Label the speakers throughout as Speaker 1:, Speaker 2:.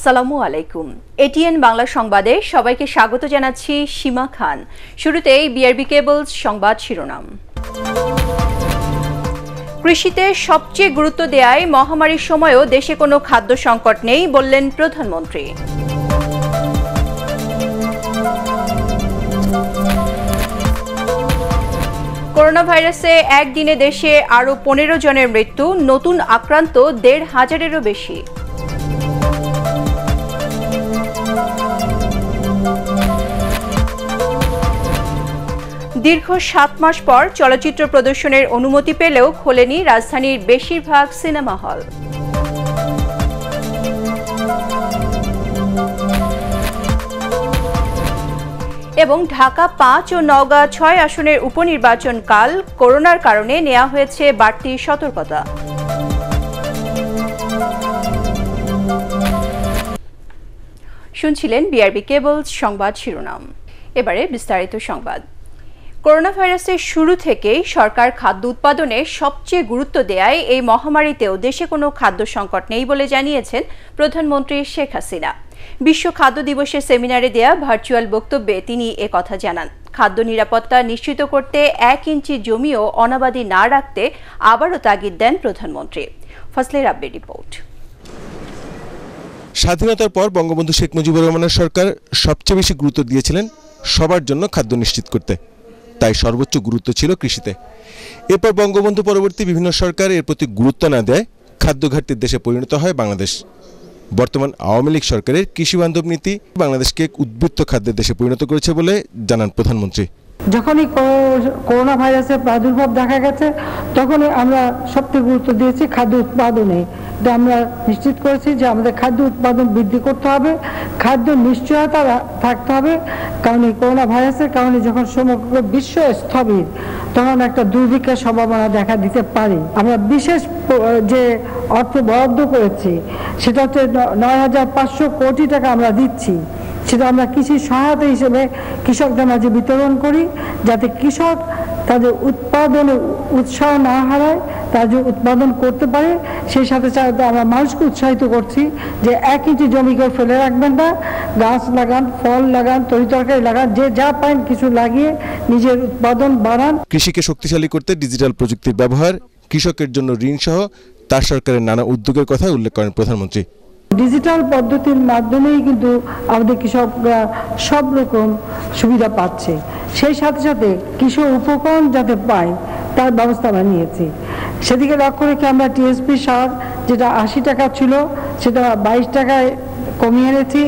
Speaker 1: আসসালামু আলাইকুম। এটিএন বাংলা সংবাদে সবাইকে স্বাগত জানাচ্ছি সীমা খান। শুরুতেই বিআরবি কেবলস সংবাদ শিরোনাম। কৃষিতে সবচেয়ে গুরুত্ব দেয়ায় মহামারীর সময়ও দেশে কোনো খাদ্য সংকট নেই বললেন প্রধানমন্ত্রী। করোনা ভাইরাসে একদিনে দেশে আরও পনেরো জনের মৃত্যু, নতুন আক্রান্ত দেড় হাজারেরও বেশি। দীর্ঘ সাত মাস পর চলচ্চিত্র প্রদর্শনের অনুমতি পেলেও খোলেনি রাজধানীর বেশিরভাগ সিনেমা হল। এবং ঢাকা পাঁচ ও নওগাঁ ছয় আসনের উপনির্বাচন কাল করোনার কারণে নেওয়া হয়েছে বাড়তি সতর্কতা। শুনছিলেন বিআরবি কেবলস সংবাদ শিরোনাম। এবারে বিস্তারিত সংবাদ। করোনা ভাইরাসের শুরু থেকেই সরকার খাদ্য উৎপাদনে সবচেয়ে গুরুত্ব দেয় এই মহামারীতেও দেশে কোনো খাদ্য সংকট নেই বলে জানিয়েছেন প্রধানমন্ত্রী শেখ হাসিনা। বিশ্ব খাদ্য দিবসের সেমিনারে দেয়া ভার্চুয়াল বক্তব্যে তিনি কথা জানান। খাদ্য নিরাপত্তা নিশ্চিত করতে এক ইঞ্চি জমিও অনাবাদী না রাখতে আবারও তাগিদ দেন প্রধানমন্ত্রী। ফসলের রাব্বি রিপোর্ট।
Speaker 2: স্বাধীনতার পর বঙ্গবন্ধু শেখ মুজিবুর রহমানের সরকার সবচেয়ে বেশি গুরুত্ব দিয়েছিলেন সবার জন্য খাদ্য নিশ্চিত করতে। তাই সর্বোচ্চ গুরুত্ব ছিল কৃষিতে। এরপর বঙ্গবন্ধু পরবর্তী বিভিন্ন সরকার এর প্রতি গুরুত্ব না দেয়, খাদ্য ঘাটতির দেশে পরিণত হয় বাংলাদেশ। বর্তমান আওয়ামী লীগ সরকারের কৃষি বান্ধব নীতি বাংলাদেশকে উদ্বৃত্ত খাদ্যের দেশে পরিণত করেছে বলে জানান প্রধানমন্ত্রী।
Speaker 3: যখনই করোনা ভাইরাসের প্রাদুর্ভাব দেখা গেছে, তখনই আমরা সবচেয়ে গুরুত্ব দিয়েছি খাদ্য উৎপাদনে। এটা আমরা নিশ্চিত করেছি যে আমাদের খাদ্য উৎপাদন বৃদ্ধি করতে হবে, খাদ্য নিশ্চয়তা থাকতে হবে, কারণ এই করোনা ভাইরাসের কারণে যখন সমগ্র বিশ্ব স্থবির, তখন একটা দুর্ভিক্ষের সম্ভাবনা দেখা দিতে পারে। আমরা বিশেষ যে অর্থ বরাদ্দ করেছি, সেটা হচ্ছে নয় হাজার পাঁচশো কোটি টাকা আমরা দিচ্ছি। সেটা আমরা কৃষি সহায়তা হিসেবে কৃষকদের মাঝে বিতরণ করি, যাতে কৃষক তাদের উৎপাদনে উৎসাহ না হারায়, তারা যে উৎপাদন করতে পারে, সেই সাথে সাথে আমরা মানুষকে উৎসাহিত করছি যে এক ইঞ্চি জমি কেউ ফেলে রাখবেন না, গাছ লাগান, ফল লাগান, তরি তরকারি লাগান, যে যা পান কিছু লাগিয়ে নিজের উৎপাদন বাড়ান।
Speaker 2: কৃষিকে শক্তিশালী করতে ডিজিটাল প্রযুক্তির ব্যবহার, কৃষকের জন্য ঋণ সহ তার সরকারের নানা উদ্যোগের কথা উল্লেখ করেন প্রধানমন্ত্রী।
Speaker 3: ডিজিটাল পদ্ধতির মাধ্যমেই কিন্তু আমাদের কৃষকরা সব রকম সুবিধা পাচ্ছে। সেই সাথে সাথে কৃষক উপকরণ যাতে পায়, তার ব্যবস্থা আমরা নিয়েছি সেদিকে লক্ষ্য রেখে আমরা টিএসপি সার, যেটা আশি টাকা ছিল, সেটা বাইশ টাকায় কমিয়ে এনেছি।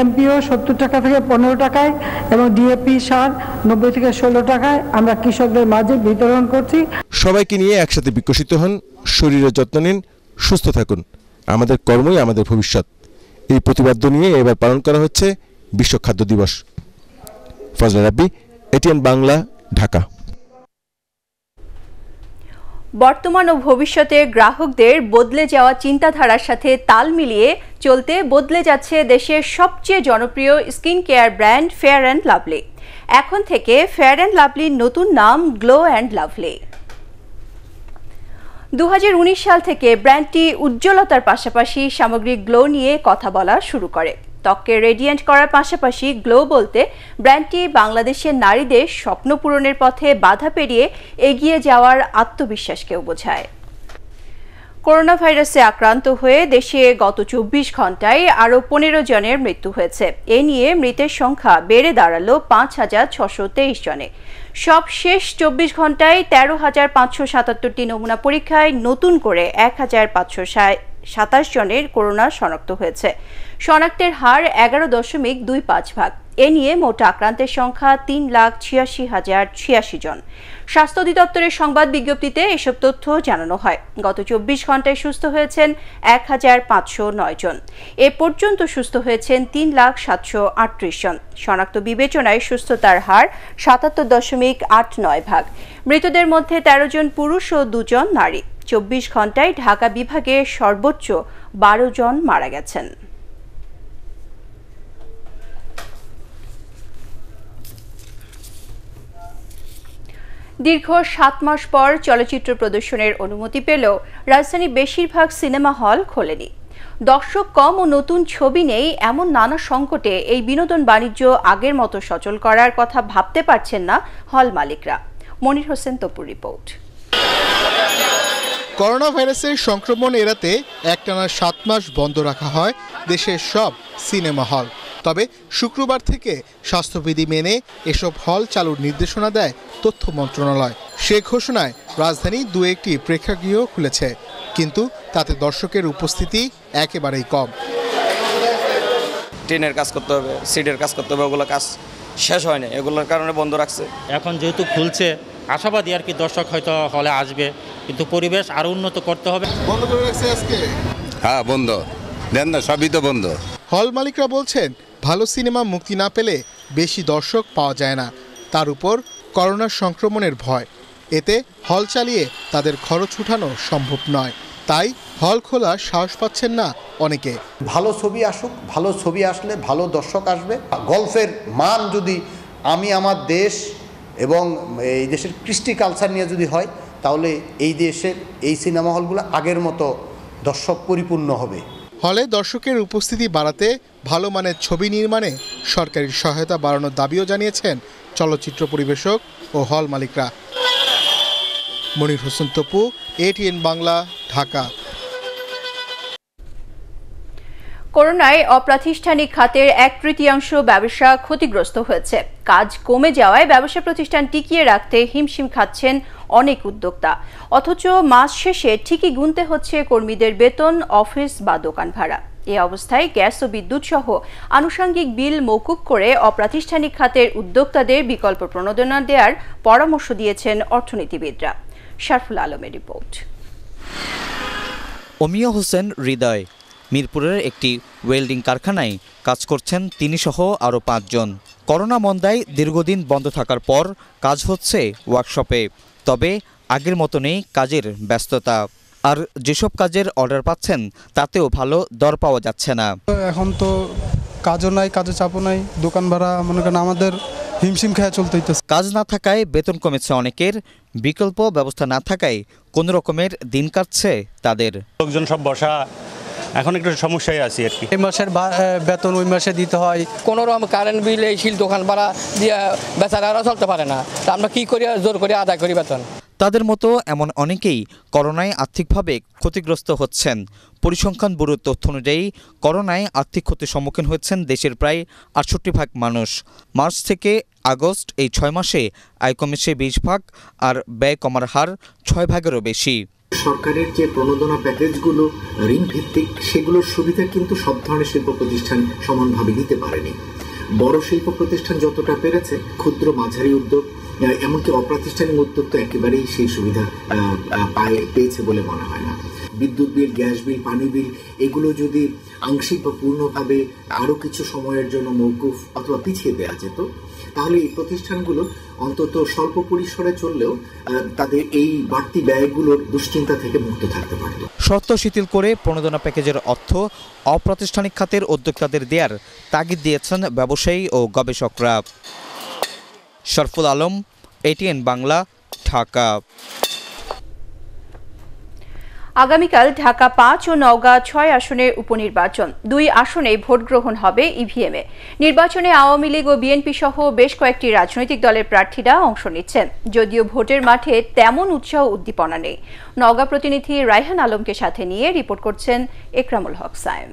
Speaker 3: এমপিও সত্তর টাকা থেকে পনেরো টাকায় এবং ডিএপি সার নব্বই থেকে ষোলো টাকায় আমরা কৃষকদের মাঝে বিতরণ করছি।
Speaker 2: সবাইকে নিয়ে একসাথে বিকশিত হন। শরীরের যত্ন নিন, সুস্থ থাকুন। আমাদের কর্মই আমাদের ভবিষ্যৎ। এই প্রতিবাদ্য নিয়ে এবার পালন করা হচ্ছে বিশ্ব খাদ্য দিবস। ফজলা রাব্বি এটিএন বাংলা, ঢাকা।
Speaker 1: বর্তমান ও ভবিষ্যতে গ্রাহকদের বদলে যাওয়া চিন্তাধারার সাথে তাল মিলিয়ে চলতে বদলে যাচ্ছে দেশের সবচেয়ে জনপ্রিয় skin care brand Fair and Lovely. এখন থেকে ফেয়ার অ্যান্ড লাভলির নতুন নাম গ্লো অ্যান্ড লাভলি। দু হাজার উনিশ সাল থেকে ব্র্যান্ডটি উজ্জ্বলতার পাশাপাশি সামগ্রিক গ্লো নিয়ে কথা বলা শুরু করে। ত্বককে রেডিয়েন্ট করার পাশাপাশি গ্লো বলতে ব্র্যান্ডটি বাংলাদেশের নারীদের স্বপ্ন পূরণের পথে বাধা পেরিয়ে এগিয়ে যাওয়ার আত্মবিশ্বাসকেও বোঝায়। করোনা ভাইরাসে আক্রান্ত হয়ে দেশে গত চব্বিশ ঘন্টায় আরও পনেরো জনের মৃত্যু হয়েছে। এ নিয়ে মৃতের সংখ্যা বেড়ে দাঁড়াল পাঁচ হাজার ছশো তেইশ জনে। সব শেষ চব্বিশ ঘন্টায় তেরো হাজার পাঁচশো সাতাত্তরটি নমুনা পরীক্ষায় নতুন করে এক হাজার পাঁচশো সাতাশ জনের করোনা শনাক্ত হয়েছে। শনাক্তের হার এগারো দশমিক দুই পাঁচ ভাগ। এ নিয়ে মোট আক্রান্তের সংখ্যা তিন লাখ ছিয়াশি হাজার ছিয়াশি জন। স্বাস্থ্য অধিদপ্তরের সংবাদ বিজ্ঞপ্তিতে এসব তথ্য জানানো হয়। গত চব্বিশ ঘন্টায় সুস্থ হয়েছেন এক হাজার পাঁচশো নয় জন। এ পর্যন্ত সুস্থ হয়েছেন তিন লাখ সাতশো আটত্রিশ জন। শনাক্ত বিবেচনায় সুস্থতার হার সাতাত্তর দশমিক আট নয় ভাগ। মৃতদের মধ্যে তেরো জন পুরুষ ও দুজন নারী। চব্বিশ ঘন্টায় ঢাকা বিভাগে সর্বোচ্চ বারো জন মারা গেছেন। দীর্ঘ সাত মাস পর চলচ্চিত্র প্রদর্শনের অনুমতি পেলেও রাজধানী বেশিরভাগ সিনেমা হল খোলেনি। দর্শক কম ও নতুন ছবি নেই এমন নানা সংকটে এই বিনোদন বাণিজ্য আগের মতো সচল করার কথা ভাবতে পারছেন না হল মালিকরা। মনির হোসেন তপুর রিপোর্ট।
Speaker 4: করোনা ভাইরাসের সংক্রমণ এড়াতে একটানা সাত মাস বন্ধ রাখা হয় দেশের সব সিনেমা হল। তবে শুক্রবার থেকে স্বাস্থ্যবিধি মেনে এসব হল চালুর নির্দেশনা দেয় তথ্য মন্ত্রণালয়। সে ঘোষণায় রাজধানী দু একটি প্রেক্ষাগৃহ খুলেছে কিন্তু তাতে দর্শকের উপস্থিতি একেবারেই কম।
Speaker 5: ট্রেনের কাজ করতে হবে সিটের কাজ করতে হবে ওগুলো কাজ শেষ হয় না এগুলোর কারণে বন্ধ রাখছে।
Speaker 6: এখন যেহেতু খুলছে আশাবাদী আর কি দর্শক হয়তো হলে আসবে কিন্তু পরিবেশ আরও উন্নত করতে হবে।
Speaker 4: বন্ধ করে রাখছে আজকে?
Speaker 7: হ্যাঁ বন্ধ। দেন না সবই তো বন্ধ।
Speaker 4: হল মালিকরা বলছেন ভালো সিনেমা মুক্তি না পেলে বেশি দর্শক পাওয়া যায় না। তার উপর করোনার সংক্রমণের ভয়। এতে হল চালিয়ে তাদের খরচ উঠানো সম্ভব নয়। তাই হল খোলা সাহস পাচ্ছেন না অনেকে।
Speaker 8: ভালো ছবি আসুক, ভালো ছবি আসলে ভালো দর্শক আসবে। গল্পের মান যদি আমি আমার দেশ এবং এই দেশের কৃষ্টি কালচার নিয়ে যদি হয়, তাহলে এই দেশের এই সিনেমা হলগুলো আগের মতো দর্শক পরিপূর্ণ হবে।
Speaker 4: হলে দর্শকের উপস্থিতি বাড়াতে ভালো মানের ছবি নির্মাণে সরকারি সহায়তা বাড়ানোর দাবিও জানিয়েছেন চলচ্চিত্র পরিবেশক ও হল মালিকরা। মনির হোসেন তপু এটিএন বাংলা, ঢাকা।
Speaker 1: করোনায় অপ্রাতিষ্ঠানিক খাতের এক তৃতীয়াংশ ব্যবসা ক্ষতিগ্রস্ত হয়েছে। কাজ কমে যাওয়ায় ব্যবসা প্রতিষ্ঠান টিকিয়ে রাখতে হিমশিম খাচ্ছেন অনেক উদ্যোক্তা। অথচ মাস শেষে ঠিকই গুনতে হচ্ছে কর্মীদের বেতন, অফিস বা দোকান ভাড়া। এ অবস্থায় গ্যাস ও বিদ্যুৎ সহ আনুষঙ্গিক বিল মৌকুব করে অপ্রাতিষ্ঠানিক খাতের উদ্যোক্তাদের বিকল্প প্রণোদনা দেওয়ার পরামর্শ দিয়েছেন অর্থনীতিবিদরা। শারফুল আলমের রিপোর্ট।
Speaker 9: অমিয় হোসেন হৃদয়, মিরপুরের একটি ওয়েল্ডিং কারখানায় কাজ করছেন তিনি সহ আরও পাঁচজন। করোনা মন্দায় দীর্ঘদিন বন্ধ থাকার পর কাজ হচ্ছে ওয়ার্কশপে। তবে আগের মতো নেই কাজের ব্যস্ততা। আর যেসব কাজের অর্ডার পাচ্ছেন তাতেও ভালো দর পাওয়া যাচ্ছে না।
Speaker 10: এখন তো কাজও নাই কাজে চাপও নাই দোকান ভাড়া মনে করেন আমাদের হিমশিম খেয়ে চলতে হইতেছে।
Speaker 9: কাজ না থাকায় বেতন কমেছে অনেকের বিকল্প ব্যবস্থা না থাকায় কোনো রকমের দিন কাটছে তাদের।
Speaker 11: লোকজন সব বসা এখন একটু সমস্যায় আছি আর কি।
Speaker 10: এই মাসের বেতন ওই মাসে দিতে হয়।
Speaker 12: কোনো রকম কারেন্ট বিল এই শিল দোকান ভাড়া দিয়ে বেচারারা চলতে পারে না। তা আমরা কি করি জোর করে আদায় করি বেতন?
Speaker 9: তাদের মতো এমন অনেকেই করোনায় আর্থিকভাবে ক্ষতিগ্রস্ত হচ্ছেন। পরিসংখ্যান ব্যুরোর তথ্য অনুযায়ী করোনায় আর্থিক ক্ষতির সম্মুখীন হচ্ছেন দেশের প্রায় আটষট্টি ভাগ মানুষ। মার্চ থেকে আগস্ট এই ছয় মাসে আয় কমেছে বিশ ভাগ আর ব্যয় কমার হার ছয় ভাগেরও বেশি।
Speaker 13: সরকারের যে প্রণোদনা প্যাকেজগুলো ঋণ ভিত্তিক সেগুলোর সুবিধা কিন্তু সব ধরনের শিল্প প্রতিষ্ঠান সমানভাবে নিতে পারেনি। বড় শিল্প প্রতিষ্ঠান যতটা পেরেছে, ক্ষুদ্র মাঝারি উদ্যোগ এমনকি অপ্রাতিষ্ঠানিক উদ্যোগ তো একেবারেই সেই সুবিধা পায়, পেয়েছে বলে মনে হয় না। বিদ্যুৎ বিল, গ্যাস বিল, পানি বিল, এগুলো যদি আংশিক বা পূর্ণভাবে আরও কিছু সময়ের জন্য মৌকুফ অথবা পিছিয়ে দেওয়া যেত তাহলে এই প্রতিষ্ঠানগুলো অন্তত স্বল্প পরিসরে চললেও তাদের এই বাড়তি ব্যয়গুলোর দুশ্চিন্তা থেকে মুক্ত থাকতে পারত।
Speaker 9: শর্ত শিথিল করে প্রণোদনা প্যাকেজের অর্থ অপ্রাতিষ্ঠানিক খাতের উদ্যোক্তাদের দেয়ার তাগিদ দিয়েছেন ব্যবসায়ী ও গবেষকরা। শরফুল আলম এটিএন বাংলা, ঢাকা।
Speaker 1: আগামীকাল ঢাকা পাঁচ ও নওগাঁ ছয় আসনে উপনির্বাচন। দুই আসনে ভোট গ্রহণ হবে ইভিএমে নির্বাচনে আওয়ামী লীগ ও বিএনপি সহ বেশ কয়েকটি রাজনৈতিক দলের প্রার্থীরা অংশ নিচ্ছেন। যদিও ভোটের মাঠে তেমন উৎসাহ উদ্দীপনা নেই। নওগাঁ প্রতিনিধি রায়হান আলমকে সাথে নিয়ে রিপোর্ট করছেন একরামুল হক সায়েম।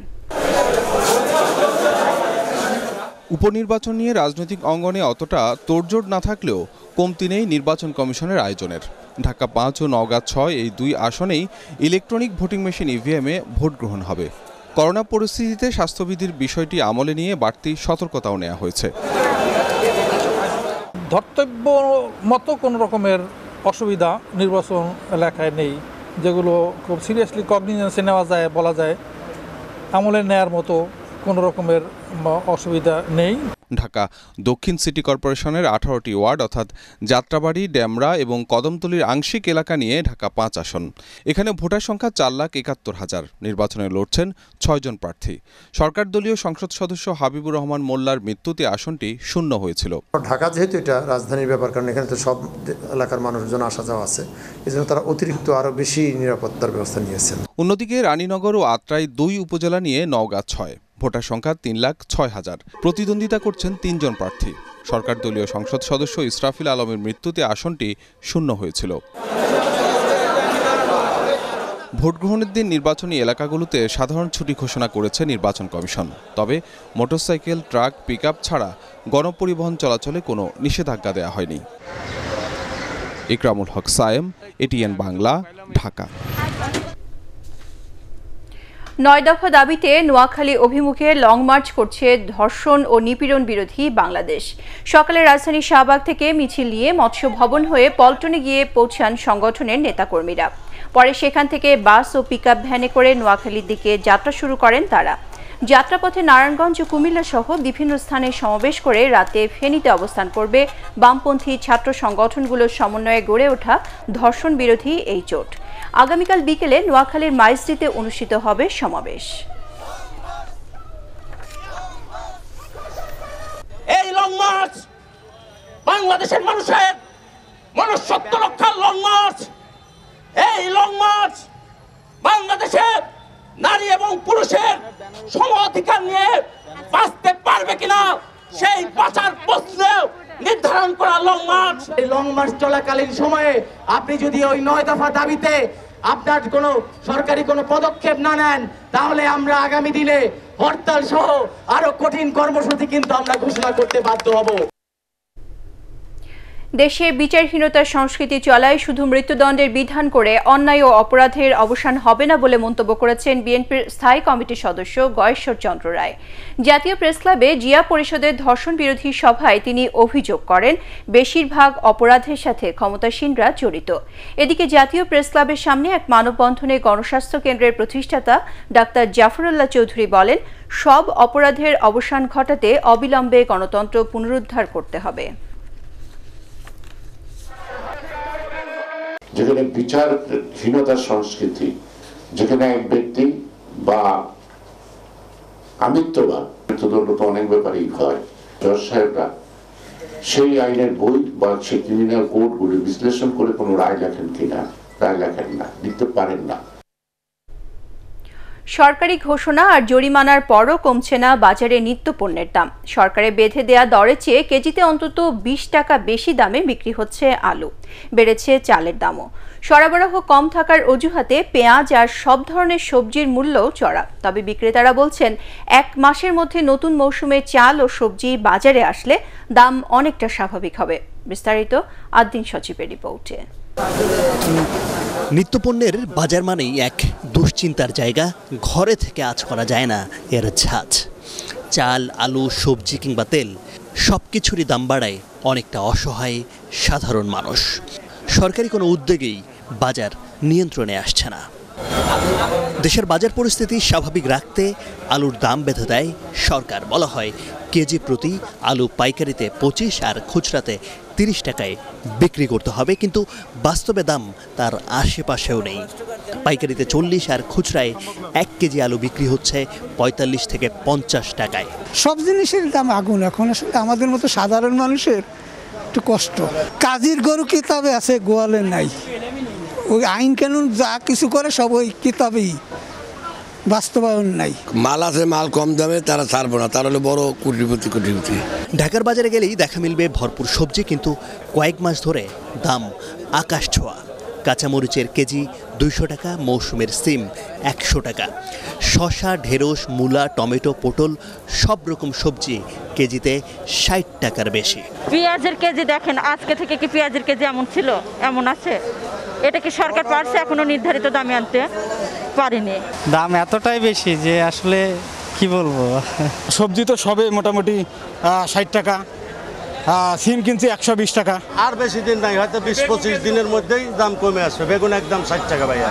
Speaker 14: উপনির্বাচন নিয়ে রাজনৈতিক অঙ্গনে অতটা তোড়জোড় না থাকলেও কমতি নেই নির্বাচন কমিশনের আয়োজনের। ঢাকা পাঁচ ও নওগাঁ ছয় এই দুই আসনেই ইলেকট্রনিক ভোটিং মেশিন ইভিএমে ভোট গ্রহণ হবে। করোনা পরিস্থিতিতে স্বাস্থ্যবিধির বিষয়টি আমলে নিয়ে বাড়তি সতর্কতাও নেওয়া হয়েছে।
Speaker 15: ধর্তব্য মতো কোনো রকমের অসুবিধা নির্বাচন এলাকায় নেই। যেগুলো খুব সিরিয়াসলি কগনিজেন্সে নেওয়া যায়, বলা যায়, আমলে নেয়ার মতো কোনো রকমের অসুবিধা নেই।
Speaker 14: ঢাকা। দক্ষিণ সিটি কর্পোরেশনের আঠারোটি ওয়ার্ড অর্থাৎ যাত্রাবাড়ি ড্যামরা এবং কদমতলির আংশিক এলাকা নিয়ে ঢাকা পাঁচ আসন। এখানে ভোটার সংখ্যা চার লাখ একাত্তর হাজার। নির্বাচনে লড়ছেন ছয়জন প্রার্থী। সরকার দলীয় সংসদ সদস্য হাবিবুর রহমান মোল্লার মৃত্যুতে আসনটি শূন্য হয়েছিল।
Speaker 16: ঢাকা যেহেতু এটা রাজধানীর ব্যাপার কারণ এখানে তো সব এলাকার মানুষজন আসা যাওয়া আছে এই জন্য তারা অতিরিক্ত আরও বেশি নিরাপত্তার ব্যবস্থা নিয়েছেন।
Speaker 14: অন্যদিকে রানীনগর ও আত্রাই দুই উপজেলা নিয়ে নওগাঁ ছয়। ভোটার সংখ্যা তিন লাখ ছয় হাজার। প্রতিদ্বন্দ্বিতা করছেন তিনজন প্রার্থী। সরকার দলীয় সংসদ সদস্য ইসরাফিল আলমের মৃত্যুতে আসনটি শূন্য হয়েছিল। ভোট গ্রহণের দিন নির্বাচনী এলাকাগুলোতে সাধারণ ছুটি ঘোষণা করেছে নির্বাচন কমিশন। তবে মোটরসাইকেল, ট্রাক, পিকআপ ছাড়া গণপরিবহন চলাচলে কোনো নিষেধাজ্ঞা দেওয়া হয়নি। ইকরামুল হক, সায়েম, এটিএন বাংলা, ঢাকা।
Speaker 1: নয় দফা দাবিতে নোয়াখালী অভিমুখে লং মার্চ করছে ধর্ষণ ও নিপীড়ন বিরোধী বাংলাদেশ। সকালে রাজধানী শাহবাগ থেকে মিছিল নিয়ে মৎস্য ভবন হয়ে পল্টনে গিয়ে পৌঁছান সংগঠনের নেতাকর্মীরা। পরে সেখান থেকে বাস ও পিকআপ ভ্যানে করে নোয়াখালীর দিকে যাত্রা শুরু করেন তারা। যাত্রাপথে নারায়ণগঞ্জ ও কুমিল্লা সহ বিভিন্ন স্থানে সমাবেশ করে রাতে ফেনীতে অবস্থান করবে বামপন্থী ছাত্র সংগঠনগুলোর সমন্বয়ে গড়ে ওঠা ধর্ষণ বিরোধী এই জোট। আগামীকাল বিকেলে নোয়াখালীর মাইজদিতে অনুষ্ঠিত হবে সমাবেশ।
Speaker 17: এই বাংলাদেশের মানুষের রক্ষার লং মার্চ এই লং মার্চ বাংলাদেশের নারী এবং পুরুষের সম অধিকার নিয়ে বাঁচতে পারবে কিনা, সেই বাঁচার প্রশ্নেও নির্ধারণ করা লং মার্চ
Speaker 18: এই লং মার্চ চলাকালীন সময়ে আপনি যদি ওই নয় দফা দাবিতে আপনার কোনো সরকারি কোনো পদক্ষেপ না নেন, তাহলে আমরা আগামী দিনে হরতাল সহ আরও কঠিন কর্মসূচি কিন্তু আমরা ঘোষণা করতে বাধ্য হব।
Speaker 1: দেশে বিচারহীনতার সংস্কৃতি চলায় শুধু মৃত্যুদণ্ডের বিধান করে অন্যায় ও অপরাধের অবসান হবে না বলে মন্তব্য করেছেন বিএনপির স্থায়ী কমিটির সদস্য গয়েশ্বর চন্দ্র রায়। জাতীয় প্রেসক্লাবে জিয়া পরিষদের ধর্ষণ বিরোধী সভায় তিনি অভিযোগ করেন, বেশিরভাগ অপরাধের সাথে ক্ষমতাসীনরা জড়িত। এদিকে জাতীয় প্রেসক্লাবের সামনে এক মানববন্ধনে গণস্বাস্থ্য কেন্দ্রের প্রতিষ্ঠাতা ডাক্তার জাফরুল্লাহ চৌধুরী বলেন, সব অপরাধের অবসান ঘটাতে অবিলম্বে গণতন্ত্র পুনরুদ্ধার করতে হবে।
Speaker 19: যেখানে বিচারহীনতার সংস্কৃতি, যেখানে এক ব্যক্তি বা আমিত্ববাদ মৃত্যুদণ্ড তো অনেক ব্যাপারেই হয়। জজ সাহেবরা সেই আইনের বই বা সেই ক্রিমিনাল কোডগুলি বিশ্লেষণ করে কোনো রায় লেখেন কিনা? রায় লেখেন না দিতে পারেন না।
Speaker 1: সরকারি ঘোষণা আর জরিমানার পরও কমছে না বাজারে নিত্য পণ্যের দাম। সরকারে বেঁধে দেয়া দরের চেয়ে কেজিতে অন্তত বিশ টাকা বেশি দামে বিক্রি হচ্ছে আলু। বেড়েছে চালের দামও। সরবরাহ কম থাকার অজুহাতে পেঁয়াজ আর সব ধরনের সবজির মূল্যও চড়া। তবে বিক্রেতারা বলছেন, এক মাসের মধ্যে নতুন মৌসুমে চাল ও সবজি বাজারে আসলে দাম অনেকটা স্বাভাবিক হবে। বিস্তারিত আদ্দিন সচিবের রিপোর্টে।
Speaker 20: নিত্যপণ্যের বাজার মানেই এক দুশ্চিন্তার জায়গা। ঘরে থেকে আজ করা যায় না এর ছাঁচ। চাল, আলু, সবজি কিংবা তেল সব কিছুরই দাম বাড়ায় অনেকটা অসহায়, সাধারণ মানুষ। সরকারি কোনো উদ্যোগেই বাজার নিয়ন্ত্রণে আসছে না। দেশের বাজার পরিস্থিতি স্বাভাবিক রাখতে আলুর দাম বেঁধে দেয় সরকার। বলা হয়, কেজি প্রতি আলু পাইকারিতে পঁচিশ আর খুচরাতে তিরিশ টাকায় বিক্রি করতে হবে, কিন্তু বাস্তবে দাম তার আশেপাশেও নেই। পাইকারিতে চল্লিশ আর খুচরায় এক কেজি আলু বিক্রি হচ্ছে পঁয়তাল্লিশ থেকে পঞ্চাশ টাকায়।
Speaker 21: সব জিনিসের দাম আগুন, এখন আসলে আমাদের মতো সাধারণ মানুষের একটু কষ্ট। কাজীর গরু কিতাবে আছে, গোয়ালে নাই। ওই আইন কানুন যা কিছু করে সব ওই কিতাবেই। বাস্তবায়ন নাই।
Speaker 22: মাল আছে মাল কম দামে তারা ছাড়বো না তারা হলো বড় কোটিপতি কোটিপতি।
Speaker 20: ঢাকার বাজারে গেলেই দেখা মিলবে ভরপুর সবজি কিন্তু কয়েক মাস ধরে দাম আকাশ ছোঁয়া। কাঁচামরিচের কেজি দুইশো টাকা মৌসুমের সিম একশো টাকা। শশা ঢেঁড়স মূলা টমেটো পটল সব রকম সবজি কেজিতে ষাট টাকার বেশি।
Speaker 23: পেঁয়াজের কেজি দেখেন আজকে থেকে কি পেঁয়াজের কেজি এমন ছিল? এমন আছে? এটা কি সরকার পারছে এখনও নির্ধারিত দামে আনতে? পারেনি।
Speaker 24: দাম এতটাই বেশি যে আসলে কি বলব?
Speaker 25: সবজি তো সবে মোটামুটি ষাট টাকা সিম কিনছি একশো বিশ টাকা।
Speaker 26: আর বেশি দিন নাই হয়তো বিশ পঁচিশ দিনের মধ্যেই দাম কমে আসবে। বেগুন একদম ষাট টাকা ভাইয়া।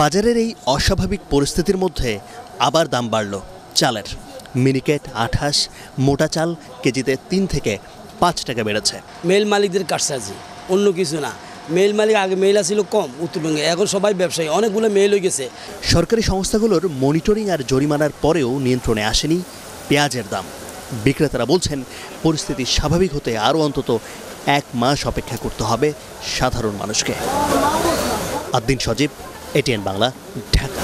Speaker 20: বাজারের এই অস্বাভাবিক পরিস্থিতির মধ্যে আবার দাম বাড়ল চালের। মিনিকেট আঠাশ মোটা চাল কেজিতে তিন থেকে পাঁচ টাকা বেড়েছে।
Speaker 27: মেল মালিকদের কারসাজি অন্য কিছু না। মেল মালিক আগে মেল ছিল কম, উত্তরবঙ্গে। এখন সবাই ব্যবসায়ী। অনেকগুলো মেল হয়ে গেছে।
Speaker 20: সরকারি সংস্থাগুলোর মনিটরিং আর জরিমানার পরেও নিয়ন্ত্রণে আসেনি পেঁয়াজের দাম। বিক্রেতারা বলছেন, পরিস্থিতি স্বাভাবিক হতে আরও অন্তত এক মাস অপেক্ষা করতে হবে সাধারণ মানুষকে। আদ্দিন সজীব, এটিএন বাংলা, ঢাকা।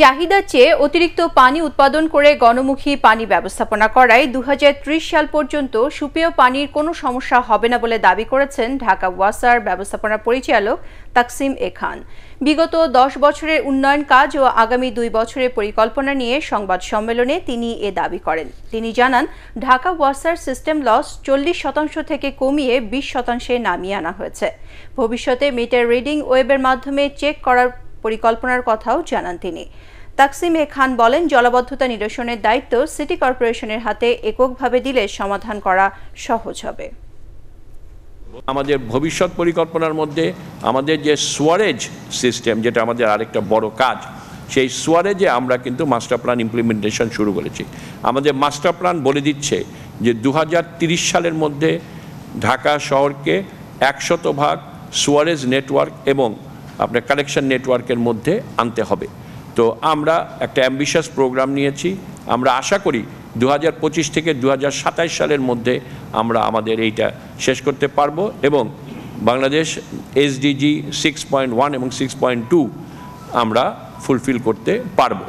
Speaker 1: চাহিদার চেয়ে অতিরিক্ত পানি উৎপাদন করে গণমুখী পানি ব্যবস্থাপনা করায় দু হাজার ত্রিশ সাল পর্যন্ত সুপেয় পানির কোনো সমস্যা হবে না বলে দাবি করেছেন ঢাকা ওয়াসার ব্যবস্থাপনা পরিচালক তাকসিম এ খান। বিগত দশ বছরের উন্নয়ন কাজ ও আগামী দুই বছরের পরিকল্পনা নিয়ে সংবাদ সম্মেলনে তিনি এ দাবি করেন। তিনি জানান, ঢাকা ওয়াসার সিস্টেম লস চল্লিশ শতাংশ থেকে কমিয়ে বিশ শতাংশে নামিয়ে আনা হয়েছে। ভবিষ্যতে মিটার রিডিং ওয়েবের মাধ্যমে চেক করার পরিকল্পনার কথাও জানান তিনি। তাকসিম এ খান বলেন, জলাবদ্ধতা নিরসনের দায়িত্ব সিটি কর্পোরেশনের হাতে এককভাবে দিলে সমাধান করা সহজ হবে।
Speaker 28: আমাদের ভবিষ্যৎ পরিকল্পনার মধ্যে আমাদের যে সোয়ারেজ সিস্টেম, যেটা আমাদের আরেকটা বড় কাজ, সেই সোয়ারেজে আমরা কিন্তু মাস্টার প্ল্যান ইমপ্লিমেন্টেশন শুরু করেছি। আমাদের মাস্টার প্ল্যান বলে দিচ্ছে যে দু সালের মধ্যে ঢাকা শহরকে একশত ভাগ সোয়ারেজ নেটওয়ার্ক এবং আপনার কালেকশন নেটওয়ার্কের মধ্যে আনতে হবে। তো আমরা একটা অ্যাম্বিশাস প্রোগ্রাম নিয়েছি। আমরা আশা করি দু হাজার পঁচিশ থেকে দু হাজার সাতাশ সালের মধ্যে আমরা আমাদের এইটা শেষ করতে পারব এবং Bangladesh SDG six point one এবং সিক্স পয়েন্ট টু আমরা ফুলফিল করতে পারব।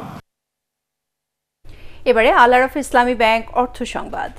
Speaker 1: এবারে আলারফ ইসলামী ব্যাংক অর্থ সংবাদ।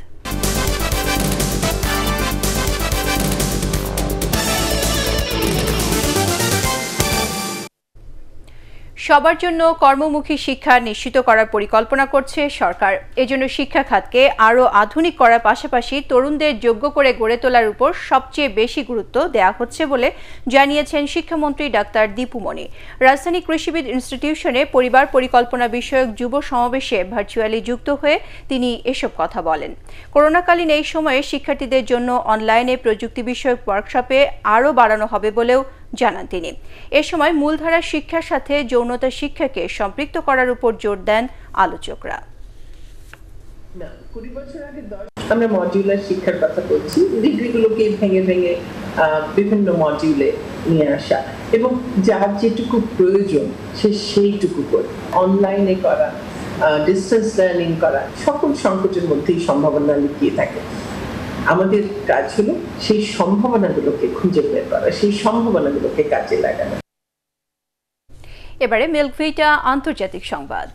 Speaker 1: সবার জন্য কর্মমুখী শিক্ষা নিশ্চিত করার পরিকল্পনা করছে সরকার। এজন্য শিক্ষা খাতকে আরও আধুনিক করার পাশাপাশি তরুণদের যোগ্য করে গড়ে তোলার উপর সবচেয়ে বেশি গুরুত্ব দেওয়া হচ্ছে বলে জানিয়েছেন শিক্ষামন্ত্রী ডাক্তার দীপুমণি রাজধানী কৃষিবিদ ইনস্টিটিউশনে পরিবার পরিকল্পনা বিষয়ক যুব সমাবেশে ভার্চুয়ালি যুক্ত হয়ে তিনি এসব কথা বলেন। করোনাকালীন এই সময়ে শিক্ষার্থীদের জন্য অনলাইনে প্রযুক্তি বিষয়ক ওয়ার্কশপে আরও বাড়ানো হবে বলেও জানান তিনি। এ সময় মূলধারার শিক্ষার সাথে যৌনতা শিক্ষাকে সম্পৃক্ত করার উপর জোর দেন আলোচকরা।
Speaker 29: আমরা মডিউলার শিক্ষার কথা বলছি। ডিগ্রিগুলোকে ভেঙে ভেঙে বিভিন্ন মডিউলে নিয়ে আসা। এবং যার যেটুকু প্রয়োজন, সে সেইটুকু করে। অনলাইনে করা ডিস্টেন্স লার্নিং করা, সকল সংকটের মধ্যেই সম্ভাবনা লুকিয়ে থাকে। আমাদের কাজ হলো সেই সম্ভাবনাগুলোকে খুঁজে বের করা, সেই সম্ভাবনাগুলোকে কাজে লাগানো।
Speaker 1: এবারে মিল্কভিটা আন্তর্জাতিক সংবাদ।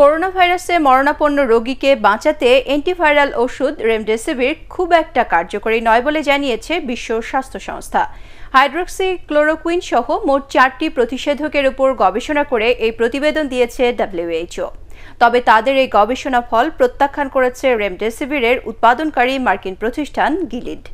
Speaker 1: করোনা ভাইরাসে মরণাপন্ন রোগীকে বাঁচাতে অ্যান্টিভাইরাল ওষুধ রেমডেসিভির খুব একটা কার্যকরী নয় বলে জানিয়েছে বিশ্ব স্বাস্থ্য সংস্থা। হাইড্রক্সি ক্লোরোকুইন সহ মোট চারটি প্রতিষেধকের উপর গবেষণা করে এই প্রতিবেদন দিয়েছে ডাব্লিউএইচও তবে তাদের এই গবেষণা ফল প্রত্যাখ্যান করেছে রেমডেসিভিরের উৎপাদনকারী মার্কিন প্রতিষ্ঠান গিলিড।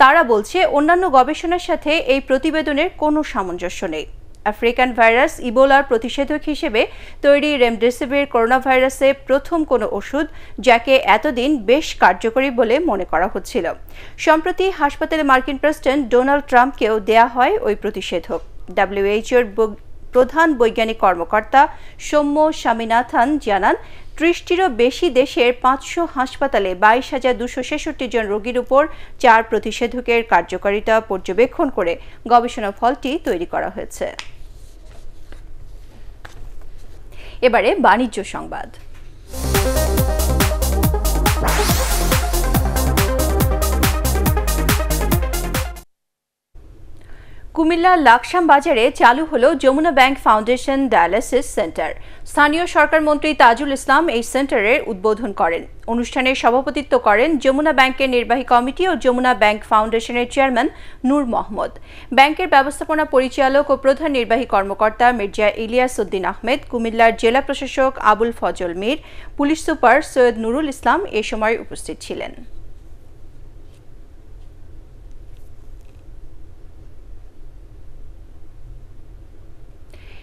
Speaker 1: তারা বলছে, অন্যান্য গবেষণার সাথে এই প্রতিবেদনের কোনো সামঞ্জস্য নেই। আফ্রিকান ভাইরাস, ইবোলার প্রতিষেধক হিসেবে তৈরি রেমডেসিভির করোনা ভাইরাসে প্রথম কোনো ওষুধ যাকে এতদিন বেশ কার্যকরী বলে মনে করা হচ্ছিল। সম্প্রতি হাসপাতালে মার্কিন প্রেসিডেন্ট ডোনাল্ড ট্রাম্পকেও দেয়া হয় ওই প্রতিষেধক। ডাব্লিউএইচওর প্রধান বৈজ্ঞানিক কর্মকর্তা সৌম্য স্বামীনাথন জানান, ত্রিশটিরও বেশি দেশের পাঁচশো হাসপাতালে বাইশ হাজার দুশো ছেষট্টি জন রোগীর উপর চার প্রতিষেধকের কার্যকারিতা পর্যবেক্ষণ করে গবেষণা ফলটি তৈরি করা হয়েছে। এবারে বাণিজ্য সংবাদ। কুমিল্লার লাকসাম বাজারে চালু হলো Jamuna bank foundation dialysis centre. স্থানীয় সরকার মন্ত্রী তাজুল ইসলাম এই সেন্টারের উদ্বোধন করেন। অনুষ্ঠানে সভাপতিত্ব করেন যমুনা ব্যাংকের নির্বাহী কমিটি ও যমুনা ব্যাংক ফাউন্ডেশনের চেয়ারম্যান নূর মোহাম্মদ। ব্যাংকের ব্যবস্থাপনা পরিচালক ও প্রধান নির্বাহী কর্মকর্তা মির্জা ইলিয়াস উদ্দিন আহমেদ, কুমিল্লার জেলা প্রশাসক আবুল ফজল মীর, পুলিশ সুপার সৈয়দ নুরুল ইসলাম এ সময় উপস্থিত ছিলেন।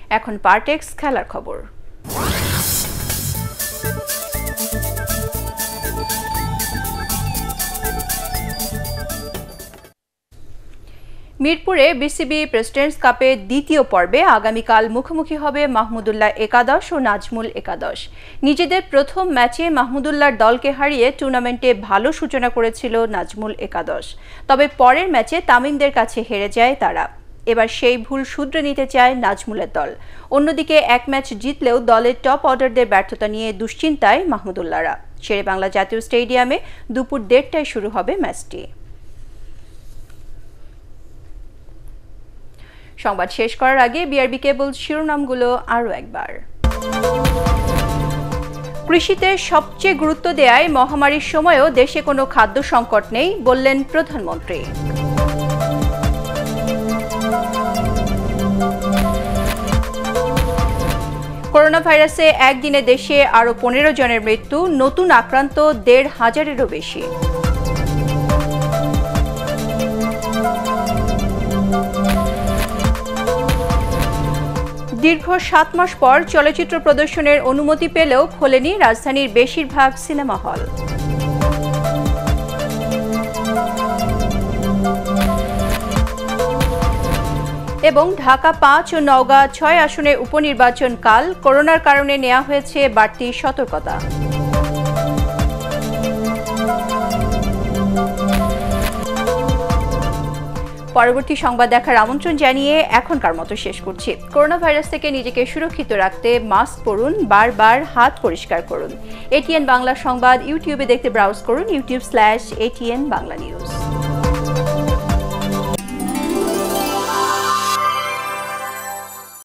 Speaker 1: এখন পার্টেক্স খেলার খবর। মিরপুরে বিসিবি প্রেসিডেন্টস কাপের দ্বিতীয় পর্বে আগামীকাল মুখোমুখি হবে মাহমুদুল্লাহ একাদশ ও নাজমুল একাদশ। নিজেদের প্রথম ম্যাচে মাহমুদুল্লাহর দলকে হারিয়ে টুর্নামেন্টে ভালো সূচনা করেছিল নাজমুল একাদশ। তবে পরের ম্যাচে তামিমদের কাছে হেরে যায় তারা। এবার সেই ভুল শুধরে নিতে চায় নাজমুলের দল। অন্যদিকে এক ম্যাচ জিতলেও দলের টপ অর্ডারদের ব্যর্থতা নিয়ে দুশ্চিন্তায় মাহমুদুল্লাহরা শেরে বাংলা জাতীয় স্টেডিয়ামে দুপুর দেড়টায় শুরু হবে ম্যাচটি। সংবাদ শেষ করার আগে বিআরবি কেবল শিরোনামগুলো আরও একবার। কৃষিতে সবচেয়ে গুরুত্ব দেয়ায় মহামারীর সময়ও দেশে কোনো খাদ্য সংকট নেই বললেন প্রধানমন্ত্রী। করোনা ভাইরাসে একদিনে দেশে আরও পনেরো জনের মৃত্যু, নতুন আক্রান্ত দেড় হাজারেরও বেশি। দীর্ঘ সাত মাস পর চলচ্চিত্র প্রদর্শনের অনুমতি পেলেও খোলেনি রাজধানীর বেশিরভাগ সিনেমা হল। এবং ঢাকা পাঁচ ও নওগাঁ ছয় আসনে উপনির্বাচন কাল করোনার কারণে নেওয়া হয়েছে বাড়তি সতর্কতা। পরবর্তী সংবাদ দেখার আমন্ত্রণ জানিয়ে এখনকার মতো শেষ করছি। করোনা ভাইরাস থেকে নিজেকে সুরক্ষিত রাখতে মাস্ক পরুন, বারবার হাত পরিষ্কার করুন। এটিএন বাংলা সংবাদ ইউটিউবে দেখতে ব্রাউজ করুন, YouTube slash ATN Bangla news